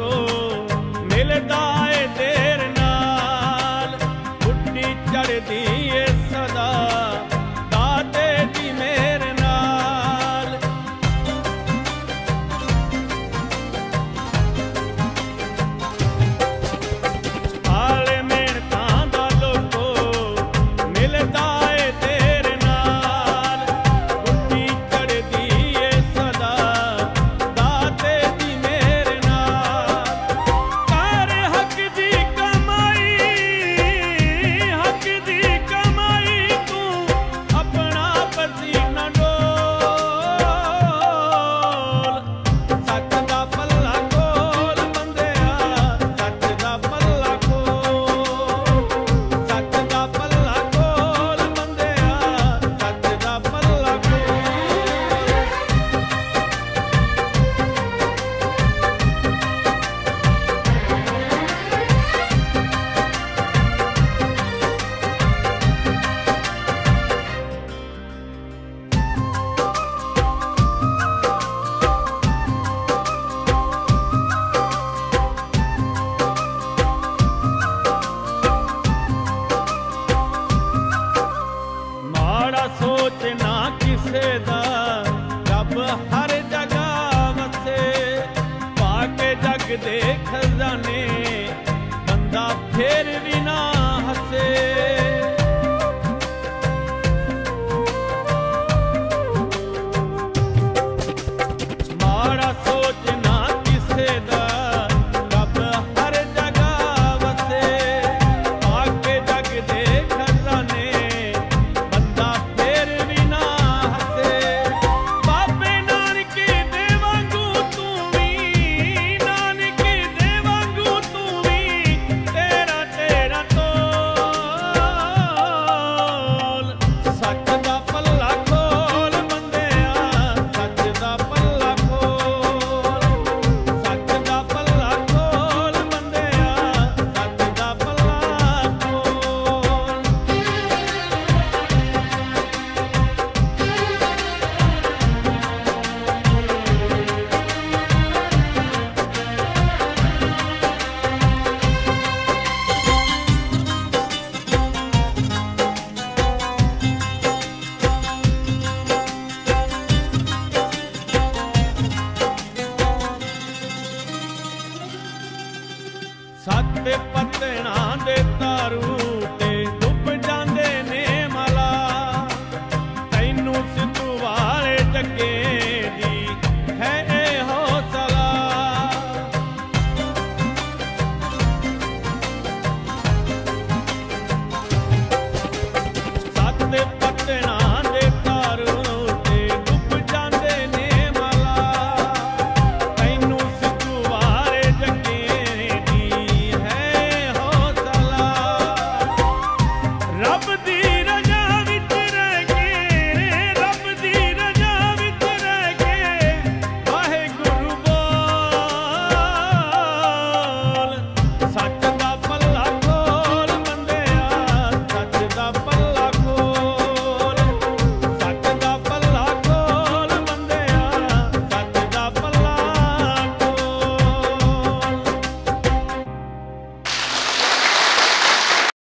को मिलता ਸੋਚ ਨਾ ਕਿਸੇ ਦਾ। ਰੱਬ ਹਰ ਜਗ੍ਹਾ ਵਸੇ। ਪਾ ਕੇ ਜਗ ਦੇ ਖਜ਼ਾਨੇ, ਬੰਦਾ ਫੇਰ ਵੀ ਨਾ ਹੱਸੇ। ਤੇ ਪਤਣਾ ਦੇ ਤਾਰੂ।